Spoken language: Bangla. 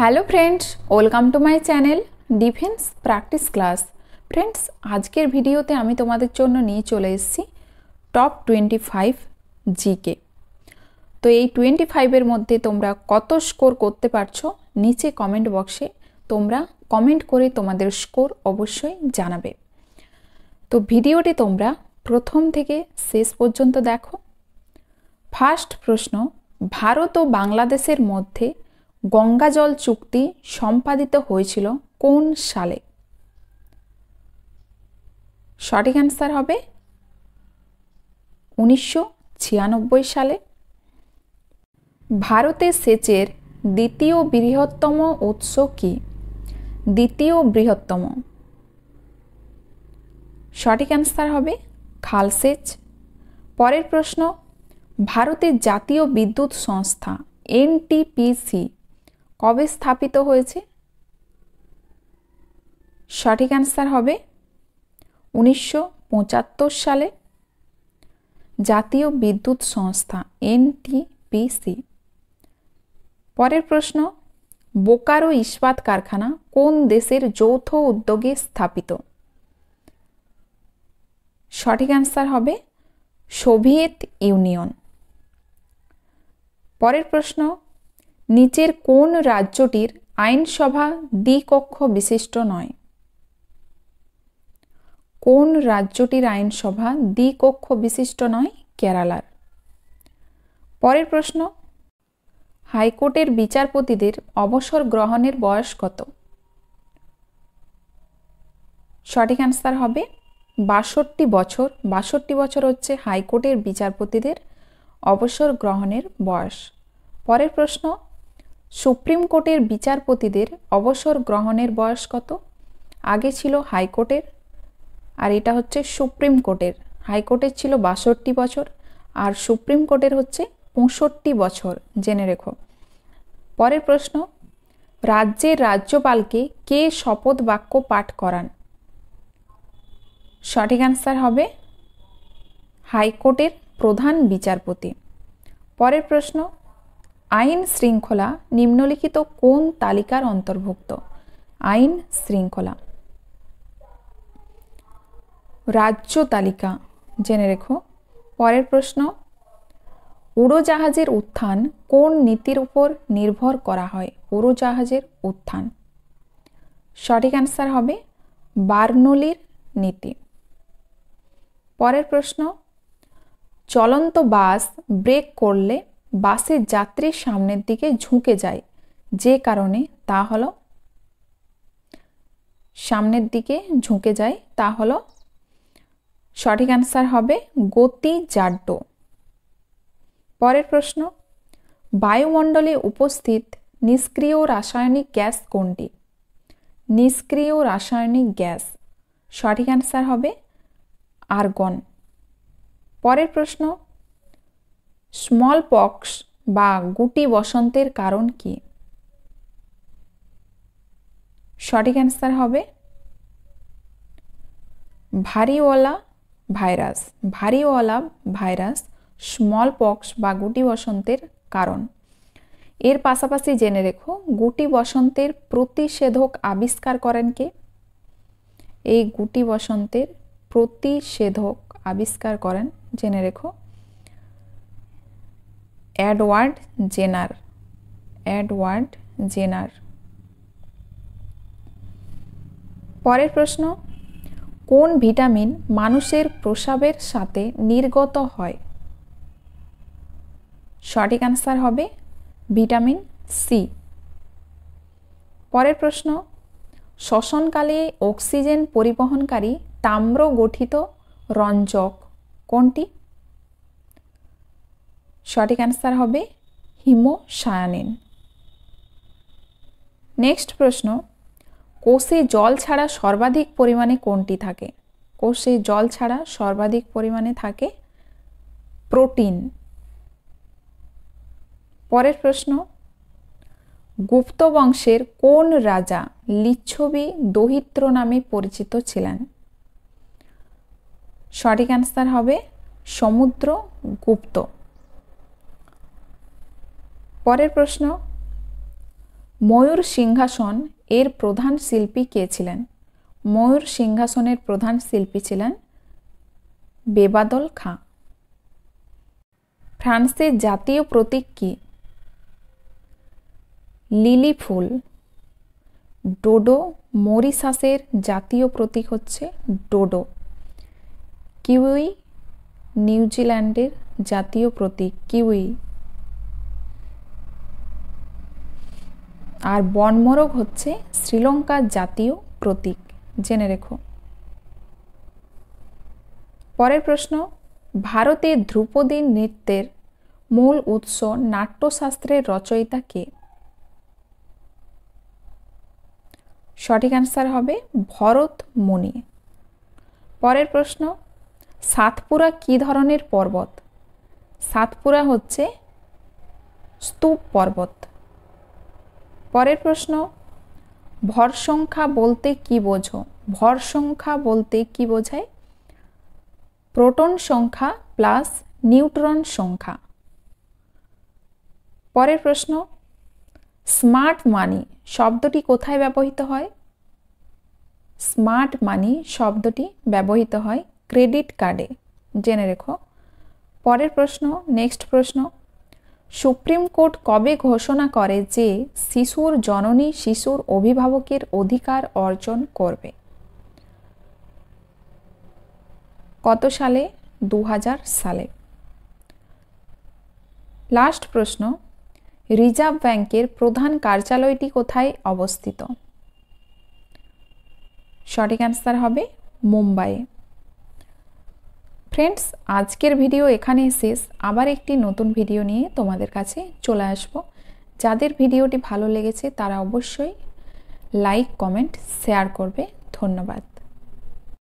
Hello friends welcome to my channel Defence Practice Class friends আজকের ভিডিওতে আমি তোমাদের জন্য নিয়ে চলে এসেছি টপ টোয়েন্টি ফাইভ জিকে তো এই টোয়েন্টি ফাইভের মধ্যে তোমরা কত স্কোর করতে পারছ, নিচে কমেন্ট বক্সে তোমরা কমেন্ট করে তোমাদের স্কোর অবশ্যই জানাবে। তো ভিডিওটি তোমরা প্রথম থেকে শেষ পর্যন্ত দেখো। ফার্স্ট প্রশ্ন, ভারত ও বাংলাদেশের মধ্যে গঙ্গাজল চুক্তি সম্পাদিত হয়েছিল কোন সালে? সঠিক অ্যান্সার হবে উনিশশো ছিয়ানব্বই সালে। ভারতে সেচের দ্বিতীয় বৃহত্তম উৎস কি? দ্বিতীয় বৃহত্তম। সঠিক অ্যান্সার হবে খালসেচ পরের প্রশ্ন, ভারতের জাতীয় বিদ্যুৎ সংস্থা এনটিপিসি কবে স্থাপিত হয়েছে? সঠিক অ্যান্সার হবে উনিশশো পঁচাত্তর সালে জাতীয় বিদ্যুৎ সংস্থা এনটিপিসি পরের প্রশ্ন, বোকারো ইস্পাত কারখানা কোন দেশের যৌথ উদ্যোগে স্থাপিত? সঠিক অ্যান্সার হবে সোভিয়েত ইউনিয়ন। পরের প্রশ্ন নিচের কোন রাজ্যটির আইনসভা দ্বিকক্ষ বিশিষ্ট নয়? কোন রাজ্যটির আইনসভা দ্বিকক্ষ বিশিষ্ট নয়? কেরালার। পরের প্রশ্ন, হাইকোর্টের বিচারপতিদের অবসর গ্রহণের বয়স কত? সঠিক অ্যান্সার হবে, বাষট্টি বছর। বাষট্টি বছর হচ্ছে হাইকোর্টের বিচারপতিদের অবসর গ্রহণের বয়স। পরের প্রশ্ন সুপ্রিম কোর্টের বিচারপতিদের অবসর গ্রহণের বয়স কত? আগে ছিল হাইকোর্টের, আর এটা হচ্ছে সুপ্রিম কোর্টের। হাইকোর্টের ছিল বাষট্টি বছর, আর সুপ্রিম কোর্টের হচ্ছে পঁয়ষট্টি বছর। জেনে রেখো। পরের প্রশ্ন, রাজ্যের রাজ্যপালকে কে শপথ বাক্য পাঠ করান? সঠিক অ্যান্সার হবে হাইকোর্টের প্রধান বিচারপতি। পরের প্রশ্ন আইন শৃঙ্খলা নিম্নলিখিত কোন তালিকার অন্তর্ভুক্ত? আইন শৃঙ্খলা। রাজ্য তালিকা। জেনে রেখো। পরের প্রশ্ন। উড়োজাহাজের উত্থান কোন নীতির উপর নির্ভর করা হয়? উড়োজাহাজের উত্থান। সঠিক অ্যান্সার হবে বার্নলির নীতি। পরের প্রশ্ন। চলন্ত বাস ব্রেক করলে বাসের যাত্রীর সামনের দিকে ঝুঁকে যায়। যে কারণে তা হলো সামনের দিকে ঝুঁকে যায়। তা হলো সঠিক অ্যান্সার হবে গতি জাড্য পরের প্রশ্ন, বায়ুমণ্ডলে উপস্থিত নিষ্ক্রিয় রাসায়নিক গ্যাস কোনটি? নিষ্ক্রিয় রাসায়নিক গ্যাস। সঠিক অ্যান্সার হবে আর্গন। পরের প্রশ্ন স্মল পক্স বা গুটি বসন্তের কারণ কি? সঠিক অ্যান্সার হবে variola virus. Variola virus smallpox বা গুটি বসন্তের কারণ। এর পাশাপাশি জেনে রেখো, গুটি বসন্তের প্রতিষেধক আবিষ্কার করেন কে? এই গুটি বসন্তের প্রতিষেধক আবিষ্কার করেন, জেনে রেখো। Edward Jenner. Edward Jenner. পরের প্রশ্ন, কোন ভিটামিন মানুষের প্রসাবের সাথে নির্গত হয়? সঠিক অ্যান্সার হবে ভিটামিন সি। পরের প্রশ্ন, শ্বসনকালে অক্সিজেন পরিবহনকারী তাম্র গঠিত রঞ্জক কোনটি? সঠিক অ্যান্সার হবে হিমোসায়ানিন নেক্সট প্রশ্ন, কোষে জল ছাড়া সর্বাধিক পরিমাণে কোনটি থাকে? কোষে জল ছাড়া সর্বাধিক পরিমাণে থাকে প্রোটিন। পরের প্রশ্ন, গুপ্ত বংশের কোন রাজা লিচ্ছবি দহিত্র নামে পরিচিত ছিলেন? সঠিক অ্যান্সার হবে সমুদ্র গুপ্ত। পরের প্রশ্ন, ময়ূর সিংহাসন এর প্রধান শিল্পী কে ছিলেন? ময়ূর সিংহাসনের প্রধান শিল্পী ছিলেন বেবাদল খাঁ। ফ্রান্সের জাতীয় প্রতীক কি? লিলি ফুল। ডোডো মরিশাসের জাতীয় প্রতীক হচ্ছে ডোডো। কিউই নিউজিল্যান্ডের জাতীয় প্রতীক। কিউই আর বনমোরগ হচ্ছে শ্রীলঙ্কার জাতীয় প্রতীক। জেনে রেখো। পরের প্রশ্ন, ভারতে ধ্রুপদী নৃত্যের মূল উৎস নাট্যশাস্ত্রের রচয়িতা কে? সঠিক অ্যান্সার হবে ভরত মুনি। পরের প্রশ্ন, সাতপুরা কি ধরনের পর্বত? সাতপুরা হচ্ছে স্তূপ পর্বত। পরের প্রশ্ন, ভর সংখ্যা বলতে কি বোঝো? ভর সংখ্যা বলতে কি বোঝায়? প্রোটন সংখ্যা প্লাস নিউট্রন সংখ্যা। পরের প্রশ্ন, স্মার্ট মানি শব্দটি কোথায় ব্যবহৃত হয়? স্মার্ট মানি শব্দটি ব্যবহৃত হয় ক্রেডিট কার্ডে। জেনে রেখো। পরের প্রশ্ন, নেক্সট প্রশ্ন সুপ্রিম কোর্ট কবে ঘোষণা করে যে শিশুর জননী শিশুর অভিভাবকের অধিকার অর্জন করবে? কত সালে? দু হাজার সালে। লাস্ট প্রশ্ন, রিজার্ভ ব্যাংকের প্রধান কার্যালয়টি কোথায় অবস্থিত? সঠিক অ্যান্সার হবে মুম্বাইয়ে ফ্রেন্ডস আজকের ভিডিও এখানে শেষ। আবার একটি নতুন ভিডিও নিয়ে তোমাদের কাছে চলে আসব। যাদের ভিডিওটি ভালো লেগেছে, তারা অবশ্যই লাইক কমেন্ট শেয়ার করবে। ধন্যবাদ।